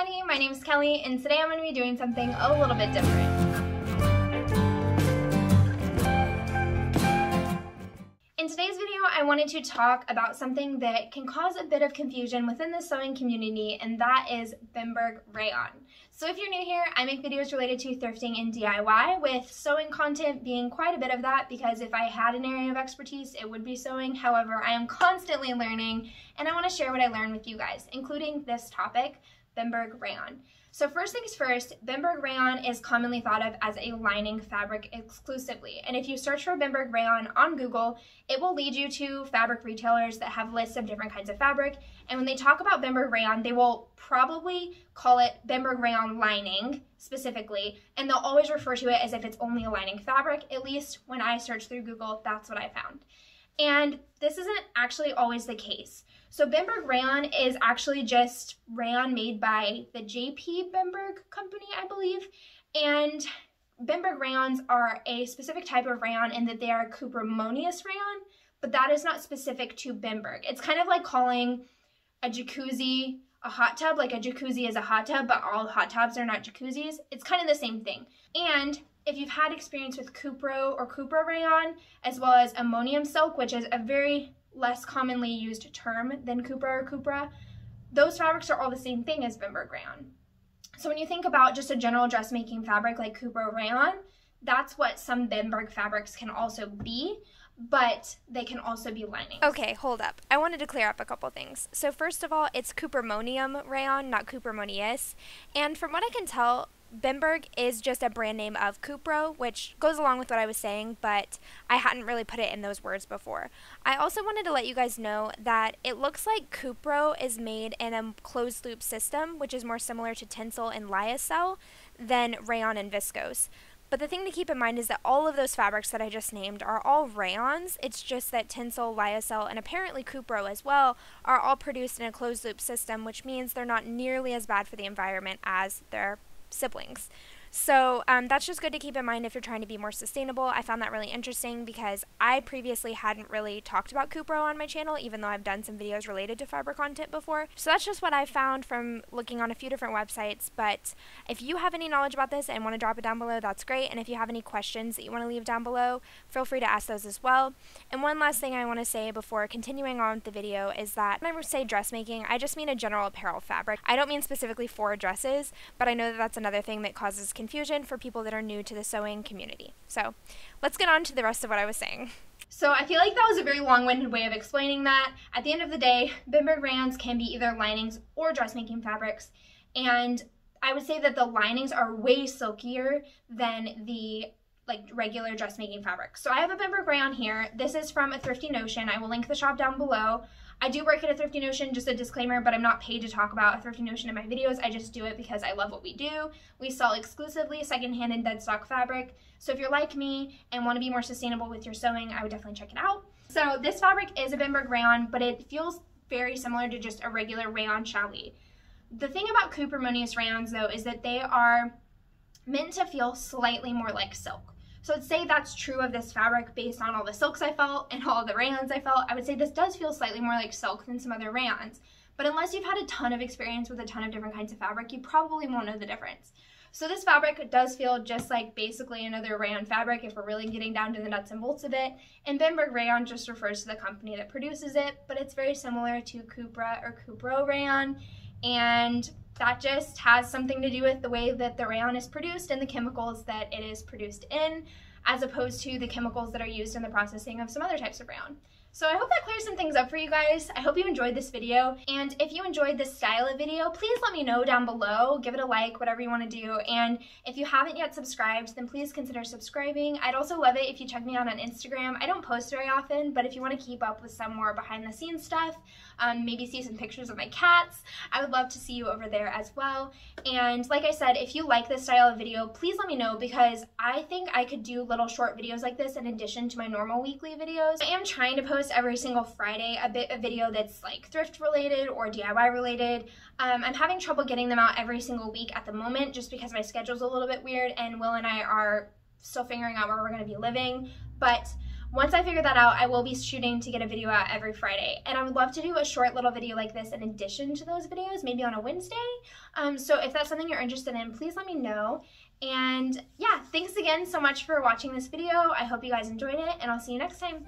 everybody, my name is Kelly and today I'm going to be doing something a little bit different. In today's video, I wanted to talk about something that can cause a bit of confusion within the sewing community, and that is Bemberg rayon. So if you're new here, I make videos related to thrifting and DIY, with sewing content being quite a bit of that because if I had an area of expertise, it would be sewing. However, I am constantly learning, and I want to share what I learned with you guys, including this topic, Bemberg rayon. So first things first, Bemberg rayon is commonly thought of as a lining fabric exclusively. And if you search for Bemberg rayon on Google, it will lead you to fabric retailers that have lists of different kinds of fabric. And when they talk about Bemberg rayon, they will probably call it Bemberg rayon lining specifically, and they'll always refer to it as if it's only a lining fabric. At least when I searched through Google, that's what I found. And this isn't actually always the case. So Bemberg rayon is actually just rayon made by the JP Bemberg company, I believe. And Bemberg rayons are a specific type of rayon in that they are cupramonious rayon, but that is not specific to Bemberg. It's kind of like calling a jacuzzi a hot tub, like a jacuzzi is a hot tub, but all hot tubs are not jacuzzis. It's kind of the same thing. And if you've had experience with Cupro or Cupra rayon, as well as ammonium silk, which is a very less commonly used term than Cupra or Cupra, those fabrics are all the same thing as Bemberg rayon. So when you think about just a general dressmaking fabric like cupro rayon, that's what some Bemberg fabrics can also be, but they can also be linings. Okay, hold up. I wanted to clear up a couple things. So first of all, it's Cupramonium rayon, not Cupramonious. And from what I can tell, Bemberg is just a brand name of Cupro, which goes along with what I was saying, but I hadn't really put it in those words before. I also wanted to let you guys know that it looks like Cupro is made in a closed loop system, which is more similar to Tencel and Lyocell than rayon and viscose. But the thing to keep in mind is that all of those fabrics that I just named are all rayons. It's just that Tencel, Lyocell, and apparently Cupro as well are all produced in a closed loop system, which means they're not nearly as bad for the environment as their siblings. So um, that's just good to keep in mind if you're trying to be more sustainable. I found that really interesting because I previously hadn't really talked about Cupro on my channel, even though I've done some videos related to fiber content before. So that's just what I found from looking on a few different websites. But if you have any knowledge about this and want to drop it down below, that's great. And if you have any questions that you want to leave down below, feel free to ask those as well. And one last thing I want to say before continuing on with the video is that when I say dressmaking, I just mean a general apparel fabric. I don't mean specifically for dresses, but I know that that's another thing that causes confusion for people that are new to the sewing community. So let's get on to the rest of what I was saying. So I feel like that was a very long-winded way of explaining that. At the end of the day, Bemberg rayons can be either linings or dressmaking fabrics. And I would say that the linings are way silkier than the like regular dressmaking fabric. So I have a Bemberg rayon here. This is from a Thrifty Notion. I will link the shop down below. I do work at a Thrifty Notion, just a disclaimer, but I'm not paid to talk about a Thrifty Notion in my videos. I just do it because I love what we do. We sell exclusively secondhand and dead stock fabric. So if you're like me and want to be more sustainable with your sewing, I would definitely check it out. So this fabric is a Bemberg rayon, but it feels very similar to just a regular rayon challis. The thing about Cupramonious rayons though is that they are meant to feel slightly more like silk. So I'd say that's true of this fabric based on all the silks I felt and all the rayons I felt. I would say this does feel slightly more like silk than some other rayons. But unless you've had a ton of experience with a ton of different kinds of fabric, you probably won't know the difference. So this fabric does feel just like basically another rayon fabric if we're really getting down to the nuts and bolts of it. And Bemberg rayon just refers to the company that produces it, but it's very similar to Cupra or Cupro rayon. And that just has something to do with the way that the rayon is produced and the chemicals that it is produced in, as opposed to the chemicals that are used in the processing of some other types of rayon. So I hope that clears some things up for you guys. I hope you enjoyed this video. And if you enjoyed this style of video, please let me know down below. Give it a like, whatever you want to do. And if you haven't yet subscribed, then please consider subscribing. I'd also love it if you check me out on Instagram. I don't post very often, but if you want to keep up with some more behind the scenes stuff, um, maybe see some pictures of my cats, I would love to see you over there as well. And like I said, if you like this style of video, please let me know because I think I could do little short videos like this in addition to my normal weekly videos. I am trying to post post every single Friday a bit a video that's like thrift related or DIY related. Um, I'm having trouble getting them out every single week at the moment just because my schedule's a little bit weird and Will and I are still figuring out where we're going to be living. But once I figure that out, I will be shooting to get a video out every Friday. And I would love to do a short little video like this in addition to those videos, maybe on a Wednesday. Um, so if that's something you're interested in, please let me know. And yeah, thanks again so much for watching this video. I hope you guys enjoyed it, and I'll see you next time.